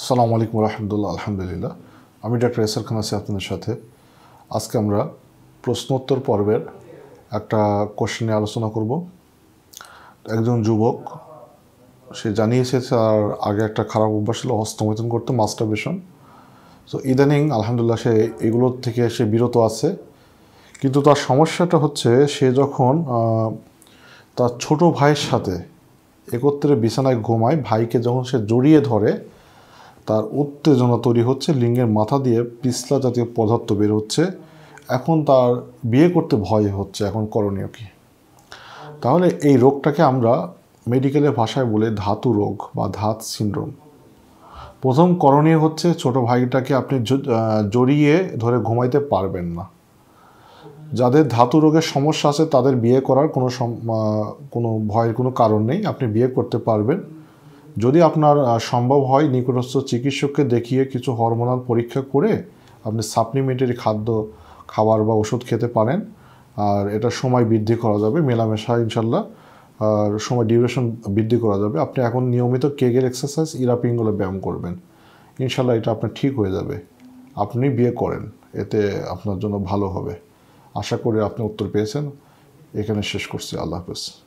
আসসালামু আলাইকুম রহমতুল্লাহ, আলহামদুলিল্লাহ। আমি ডক্টর এসআর খান আছি আপনাদের সাথে। আজকে আমরা প্রশ্নোত্তর পর্বের একটা কোশ্চেন নিয়ে আলোচনা করব। একজন যুবক, সে জানিয়েছে তার আগে একটা খারাপ অভ্যাস ছিল হস্তমৈথুন করতো মাস্টারবেশন তো ইদানিং আলহামদুলিল্লাহ, সে এগুলোর থেকে সে বিরত আছে। কিন্তু তার সমস্যাটা হচ্ছে, সে যখন তার ছোট ভাইয়ের সাথে একত্রে বিছানায় ঘুমায়, ভাইকে যখন সে জড়িয়ে ধরে তার উত্তেজনা তৈরি হচ্ছে, লিঙ্গের মাথা দিয়ে পিছলা জাতীয় পদার্থ বের হচ্ছে। এখন তার বিয়ে করতে ভয় হচ্ছে, এখন করণীয় কি? তাহলে এই রোগটাকে আমরা মেডিকেলের ভাষায় বলে ধাতু রোগ বা ধাত সিনড্রোম। প্রথম করণীয় হচ্ছে ছোট ভাইটাকে আপনি জড়িয়ে ধরে ঘুমাইতে পারবেন না। যাদের ধাতু রোগের সমস্যা আছে, তাদের বিয়ে করার কোনো কোনো ভয়ের কোনো কারণ নেই, আপনি বিয়ে করতে পারবেন। যদি আপনার সম্ভব হয় নিকটস্থ চিকিৎসককে দেখিয়ে কিছু হরমোনাল পরীক্ষা করে আপনি সাপ্লিমেন্টারি খাদ্য, খাবার বা ওষুধ খেতে পারেন। আর এটা সময় বৃদ্ধি করা যাবে, মেলামেশা ইনশাল্লাহ। আর সময় ডিউরেশন বৃদ্ধি করা যাবে। আপনি এখন নিয়মিত কেগের এক্সারসাইজ ইরাপিংগুলো ব্যায়াম করবেন। ইনশাল্লাহ এটা আপনার ঠিক হয়ে যাবে। আপনি বিয়ে করেন, এতে আপনার জন্য ভালো হবে। আশা করি আপনি উত্তর পেয়েছেন। এখানে শেষ করছি। আল্লাহ হাফেজ।